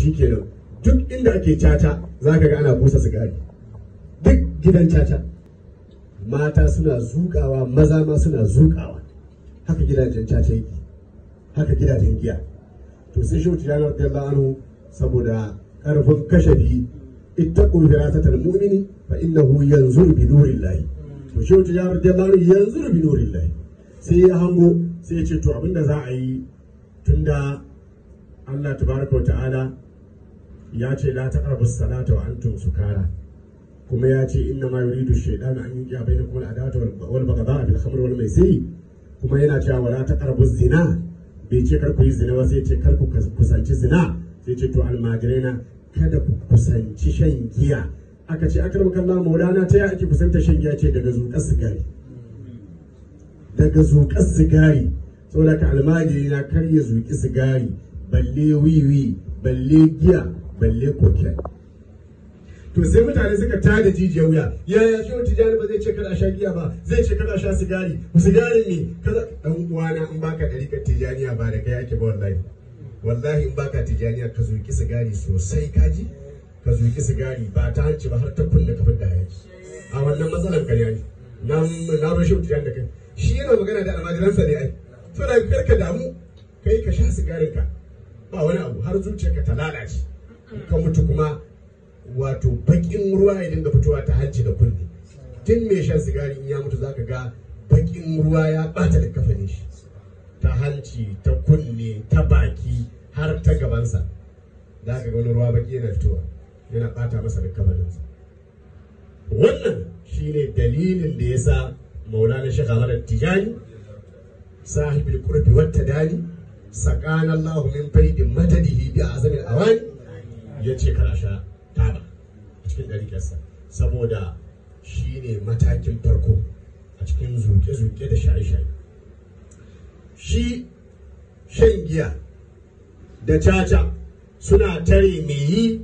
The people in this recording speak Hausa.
shi kenan duk inda ake caca za ka ga ana busa sigari. Duk gidan caca. Mata suna zuƙawa maza ma suna zuƙawa haka gidajen caca yake. Haka gidajen giya. To sai shi tijani radiyallahu anhu saboda ƙarfin kashafi ittaqu firatatal mu'mini fa innahu yanzuru bi nurillahi. To shi tijani radiyallahu anhu yanzuru bi nurillahi. Sai ya hango sai ya ce to abin da za a yi tunda Allah tabaraka wa ta'ala ya ce la taqrabu salata wa antum sukara. Kuma ya ce inna ma yuridu shaytanu an yuqiya bainakum al-adawata wal baghdha bil khamr wal maisir. Kuma yana cewa wala taqrabu zina bai ce kar yi zina ba sai ce kar ku kusanci zina. Sai ce to almajiraina kada ku kusanci shan giya. Aka ce akram kallah maulana ta ya ake kusanta shan giya? Ce daga zuƙar sigari. Daga zuƙar sigari. Saboda ka almajirina kar ya zuƙi sigari. Balle wiwi balle giya. Balle koken. To sai mutane suka tada jijiyar wuya. Yaya shi wata tijani ba zai ce kada sha giya ba? Zai ce kada sha sigari. Sigari ne. Kaza. Dan uwana in baka ɗarikar tijaniya ba da kai ake ba wallahi. Wallahi in baka tijaniya ka zuki sigari sosai kaji ka zuki sigari ba ta hanci ba har ta kunna kafin da yaki a wannan matsalar ka ne. Na na bar shi tijani da kai. Shi yana magana da almajiransa ne ai. To da kar ka damu. Kai ka sha sigarin ka ba wani abu. Har zuciyarka ta lalace. Ka mutu kuma wato bakin ruwa ya dinga fitowa ta hanci da kunne. Tun mai shan sigari in ya mutu zaka ga bakin ruwa ya bata da kafanin shi. Ta hanci ta kunne ta baki har ta gabansa. Za ka wani ruwa baki yana fitowa yana bata masa da kafaninsa wannan shine dalilin da yasa maulana shekha ahmad tijani sahibul qurbi wat tadani sakana allah min faidin madadihi bi azamil awani. Ya ce kana sha taba a cikin ɗariƙarsa saboda shi ne matakin farko a cikin zuke-zuke da shaye-shaye. Shi shan giya da caca suna tare mai yi